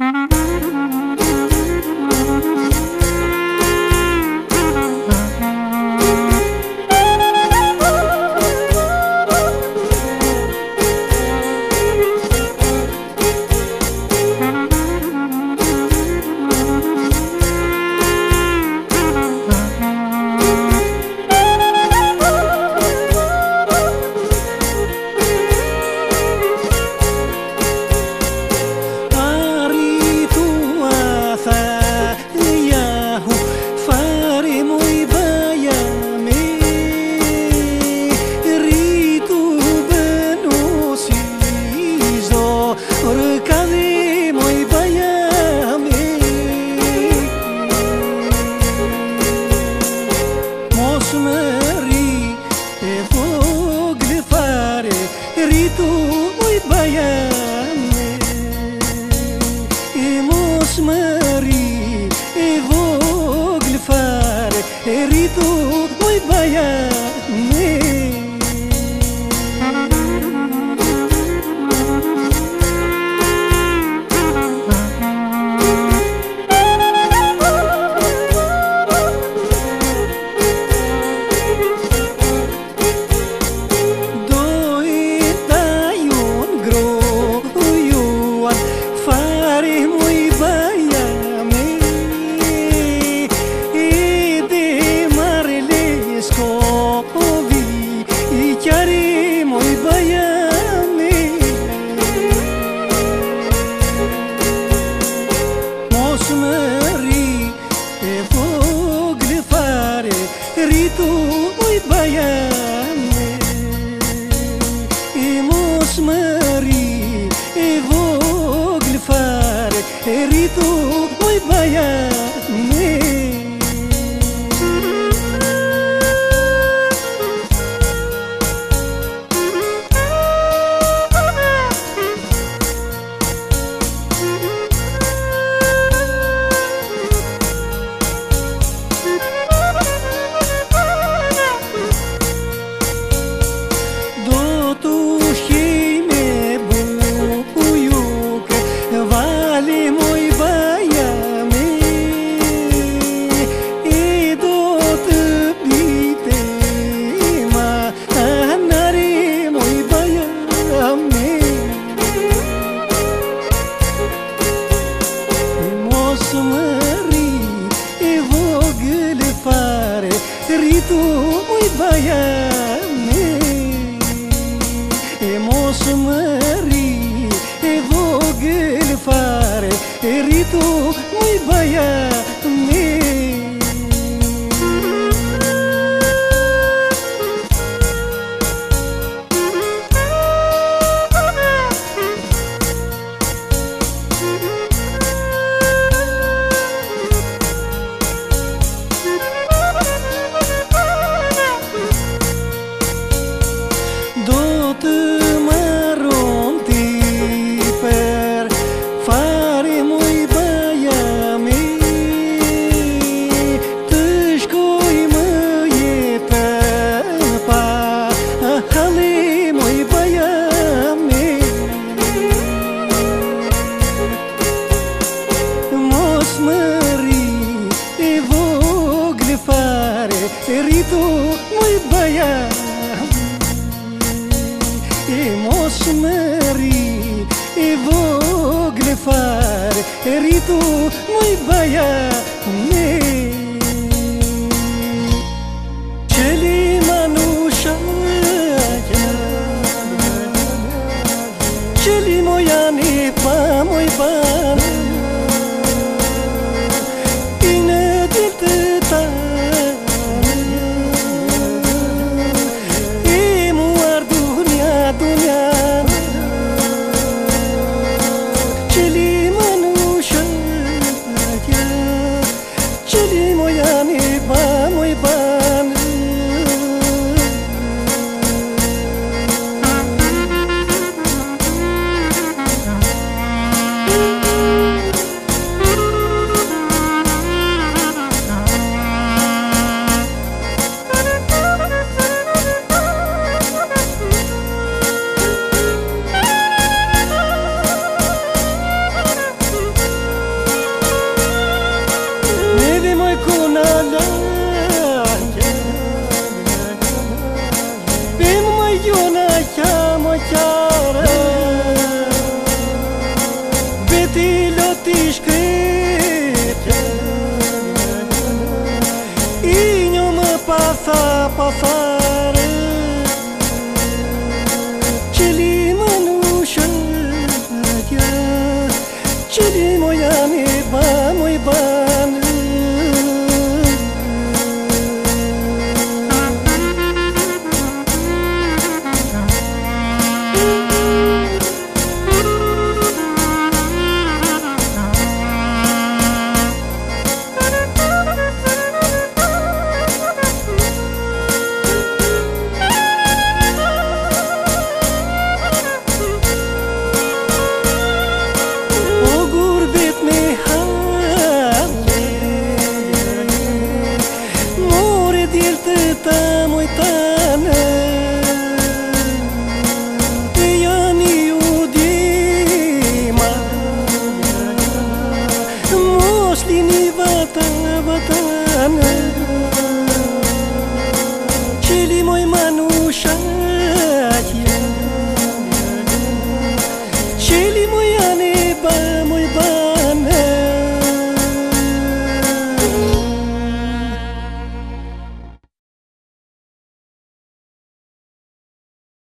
Mm-hmm. چشمری ای وگل فر ای ریتو وی بیان Εριτου μου η μαγιά με, η μουσμαρι, η μου muito bem. mari e vogle fare eri tu noi baiare E ta moj të anë, e janë i u di ma, moslin i vata, vata në, që li moj manu shajë, që li moj anë e ba, moj ba.